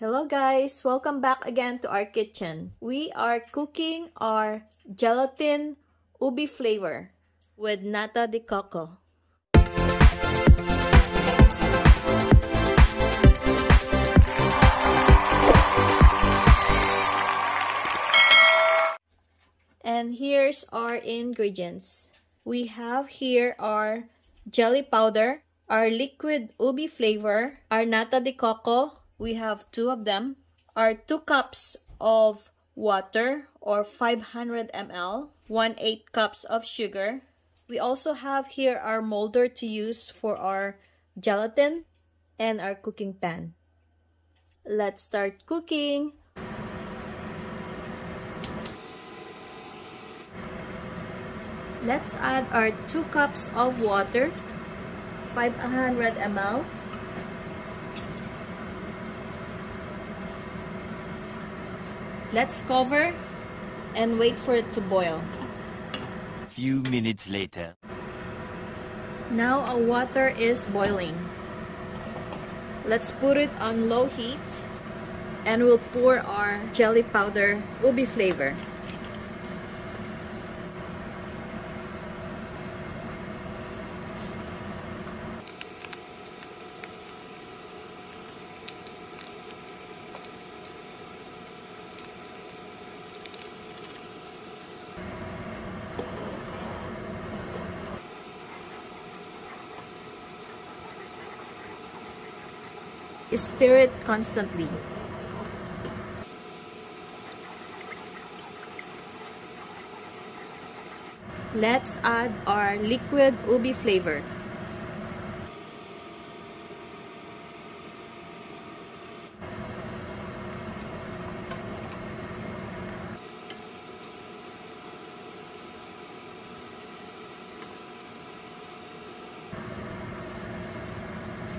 Hello guys, welcome back again to our kitchen. We are cooking our gelatin ube flavor with nata de coco. And here's our ingredients. We have here our jelly powder, our liquid ube flavor, our nata de coco, we have two of them, are two cups of water or 500 ml, 1 8 cups of sugar. We also have here our molder to use for our gelatin and our cooking pan. Let's start cooking. Let's add our 2 cups of water, 500 ml. Let's cover and wait for it to boil. Few minutes later. Now our water is boiling. Let's put it on low heat and we'll pour our jelly powder ube flavor. Stir it constantly. Let's add our liquid ube flavor.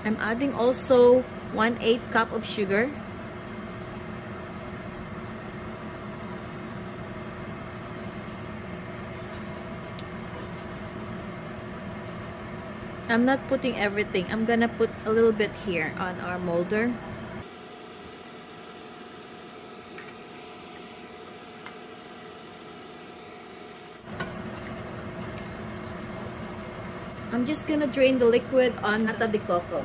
I'm adding also 1 8 cup of sugar. I'm not putting everything. I'm gonna put a little bit here on our molder. I'm just gonna drain the liquid on nata de coco.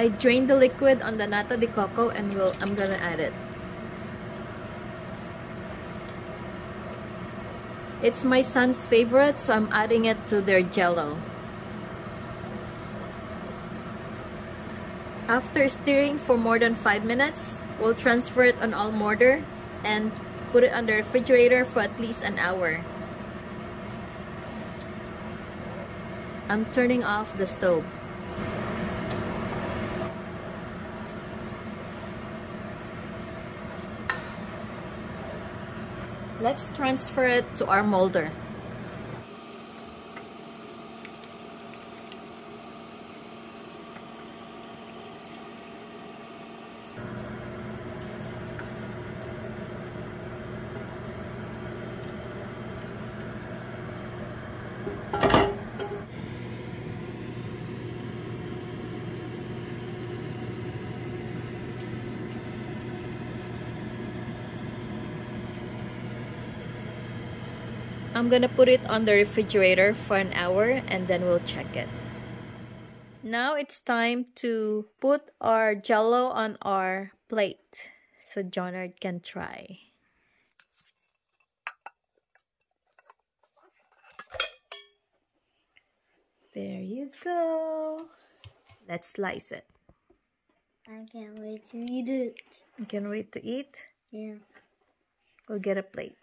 I drained the liquid on the nata de coco and we'll, I'm gonna add it. It's my son's favorite, so I'm adding it to their jello. After stirring for more than 5 minutes, we'll transfer it on all mortar and put it under refrigerator for at least an hour. I'm turning off the stove. Let's transfer it to our molder. I'm gonna put it on the refrigerator for an hour and then we'll check it. Now it's time to put our jello on our plate so Jonard can try. There you go. Let's slice it. I can't wait to eat it. You can't wait to eat? Yeah. We'll get a plate.